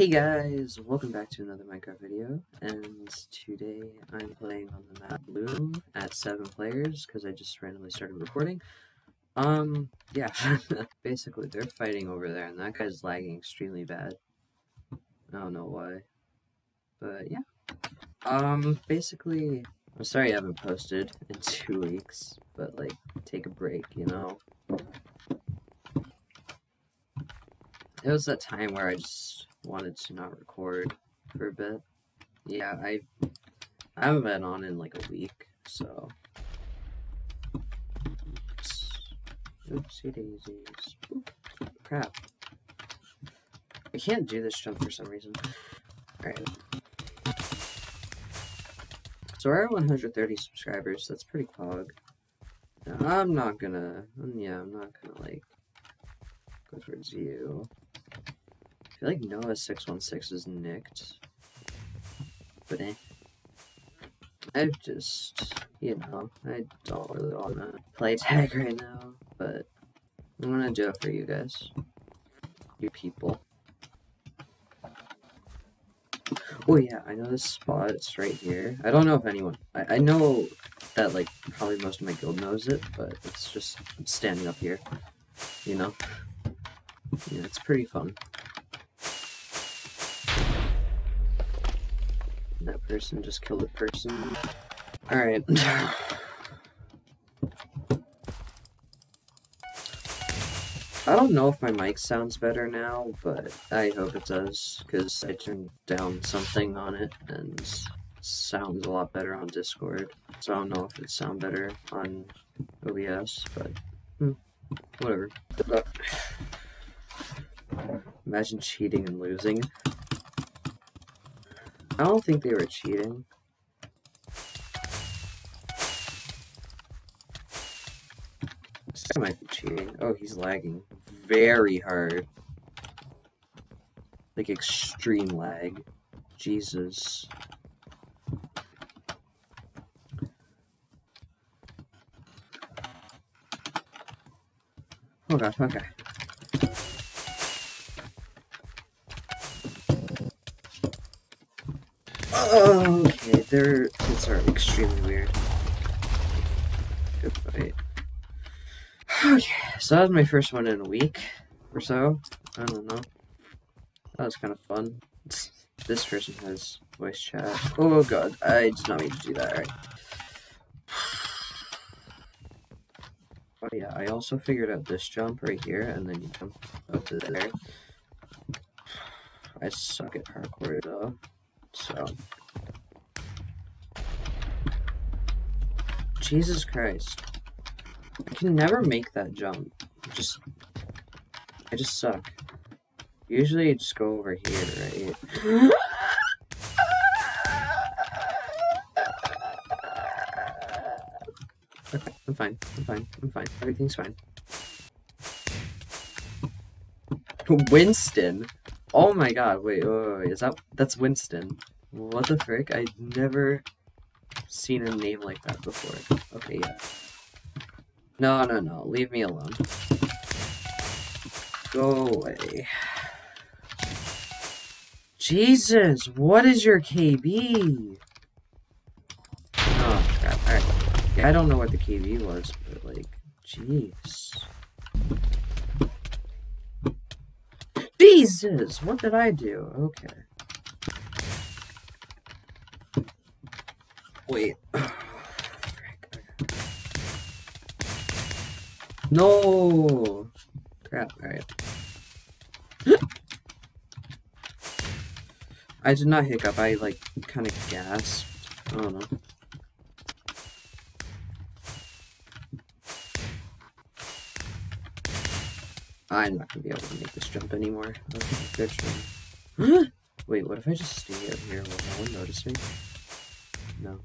Hey guys, welcome back to another Minecraft video, and today I'm playing on the map Bloom at 7 players, because I just randomly started recording. Um, yeah, basically they're fighting over there, and that guy's lagging extremely bad. I don't know why, but yeah. Um, basically, I'm sorry I haven't posted in two weeks, but like, take a break, you know? It was that time where I just wanted to not record for a bit. Yeah, I I haven't been on in like a week, so Oops. Oopsie daisies. Oop. Crap. I can't do this jump for some reason. Alright. So we're at 130 subscribers, that's pretty pog. I'm not gonna, mm, yeah, I'm not gonna like go towards you. I feel like Noah 616 is nicked. But eh. I've just, you know, I don't really want to play tag right now, but I'm gonna do it for you guys. You people. Oh yeah, I know this spot, it's right here. I don't know if anyone, I, I know that like probably most of my guild knows it, but it's just I'm standing up here, you know? Yeah, it's pretty fun. Person just killed a person. Alright. I don't know if my mic sounds better now, but I hope it does, because I turned down something on it, and sounds a lot better on Discord. So I don't know if it sound better on OBS, but hmm, whatever. Imagine cheating and losing. I don't think they were cheating. Guy might be cheating. Oh, he's lagging very hard. Like extreme lag. Jesus. Oh god, okay. Okay, their hits are extremely weird. Good fight. Okay, so that was my first one in a week or so. I don't know. That was kind of fun. This person has voice chat. Oh god, I did not mean to do that, right. Oh yeah, I also figured out this jump right here, and then you come up to there. I suck at parkour though, so Jesus Christ. I can never make that jump. Just, I just suck. Usually I just go over here, right? I'm fine. I'm fine. I'm fine. Everything's fine. Winston? Oh my god, wait, wait, wait, is that- that's Winston. What the frick? I never seen a name like that before. Okay, yeah. No, no, no. Leave me alone. Go away. Jesus, what is your KB? Oh, crap. Alright. I don't know what the KB was, but, like, jeez. Jesus, what did I do? Okay. Wait. no! Crap, alright. I did not hiccup, I like kind of gasped. I don't know. I'm not gonna be able to make this jump anymore. Okay, good jump. Wait, what if I just stay out here? Will no one notice me? No.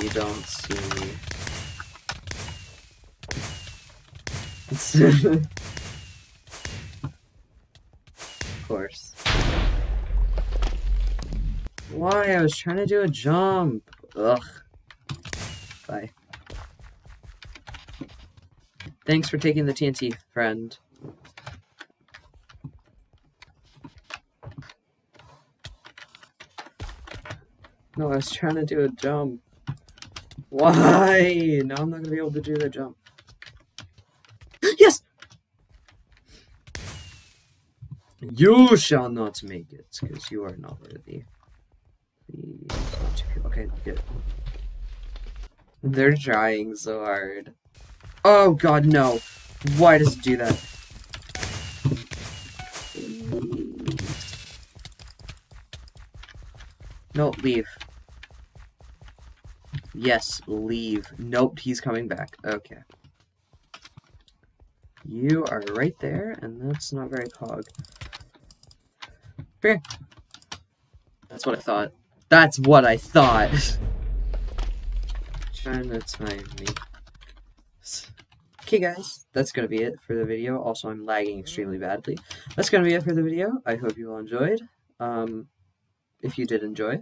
You don't see me. of course. Why? I was trying to do a jump. Ugh. Bye. Thanks for taking the TNT, friend. No, I was trying to do a jump. Why? Now I'm not going to be able to do the jump. yes! You shall not make it, because you are not worthy. Okay, good. They're trying so hard. Oh god, no. Why does it do that? No, leave. Yes, leave. Nope, he's coming back. Okay. You are right there, and that's not very pog. Okay. That's what I thought. That's what I thought! Trying to time me. Okay guys, that's gonna be it for the video. Also, I'm lagging extremely badly. That's gonna be it for the video. I hope you all enjoyed. Um, if you did enjoy,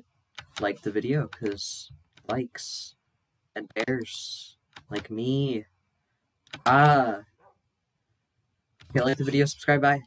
like the video, because likes and bears, like me. Ah. You like the video, subscribe, bye.